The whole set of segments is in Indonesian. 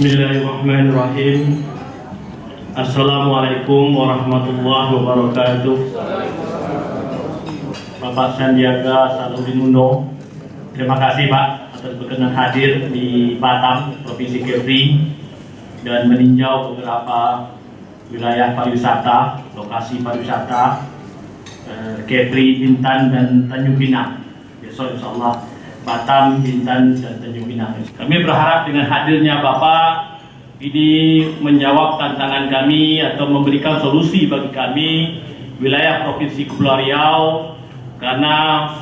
Bismillahirrahmanirrahim. Assalamualaikum warahmatullahi wabarakatuh. Bapak Sandiaga Salahuddin Uno, terima kasih Pak atas berkenan hadir di Batam, Provinsi Kepri dan meninjau beberapa wilayah pariwisata, lokasi pariwisata eh, Kepri, Bintan, dan Tanjung Pinang. Besok insya Allah Batam, Bintan, dan Tanjung Pinang. Kami berharap dengan hadirnya Bapak ini menjawab tantangan kami atau memberikan solusi bagi kami wilayah Provinsi Kepulauan Riau karena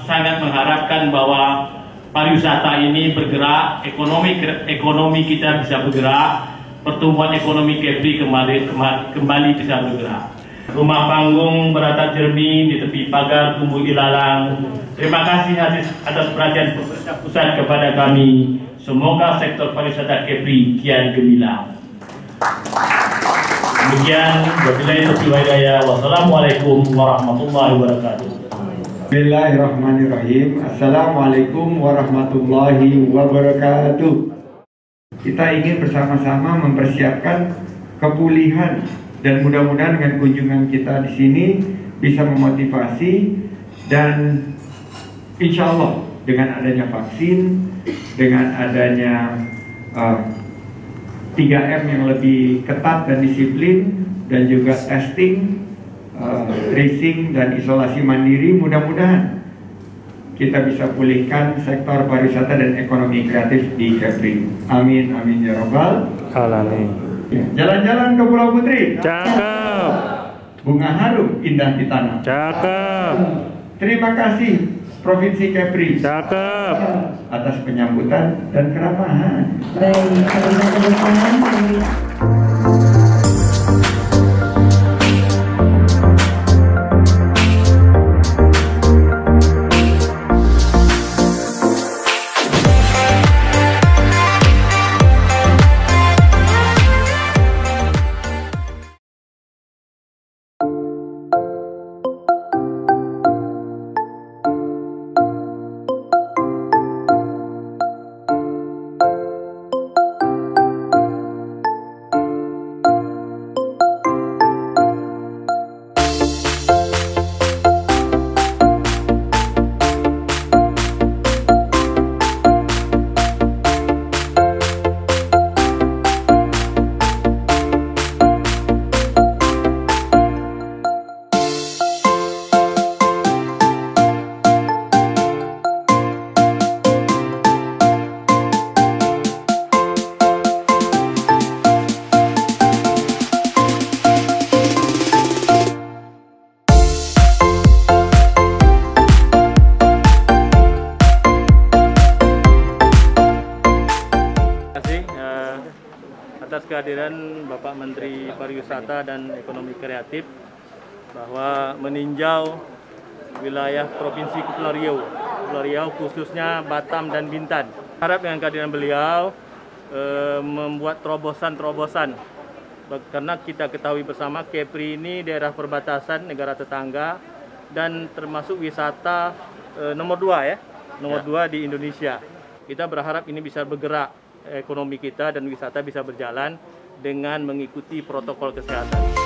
sangat mengharapkan bahwa pariwisata ini bergerak, ekonomi ekonomi kita bisa bergerak, pertumbuhan ekonomi Kepri kembali kembali bisa bergerak. Rumah panggung beratap cermin di tepi pagar tumbuh ilalang. Terima kasih atas, perhatian pusat kepada kami. Semoga sektor pariwisata Kepri kian gemilang. Demikian, wabillahi taufiq hidayah. Wassalamualaikum warahmatullahi wabarakatuh. Bismillahirrahmanirrahim. Assalamualaikum warahmatullahi wabarakatuh. Kita ingin bersama-sama mempersiapkan kepulihan dan mudah-mudahan dengan kunjungan kita di sini bisa memotivasi dan insya Allah dengan adanya vaksin, dengan adanya uh, 3M yang lebih ketat dan disiplin dan juga testing uh, tracing dan isolasi mandiri mudah-mudahan kita bisa pulihkan sektor pariwisata dan ekonomi kreatif di Kepri. Amin amin ya robbal alamin. Jalan-jalan ke Pulau Putri. Cakep. Bunga harum indah di tanah. Cakep. Terima kasih Provinsi Kepri Cakep. atas penyambutan dan keramahan. Baik, atas kehadiran Bapak Menteri Pariwisata dan Ekonomi Kreatif bahwa meninjau wilayah Provinsi Kepulauan Riau, Kepulauan Riau khususnya Batam dan Bintan. Harap dengan kehadiran beliau e, membuat terobosan-terobosan karena kita ketahui bersama Kepri ini daerah perbatasan negara tetangga dan termasuk wisata e, nomor dua ya, nomor ya. dua di Indonesia. Kita berharap ini bisa bergerak ekonomi kita dan wisata bisa berjalan dengan mengikuti protokol kesehatan.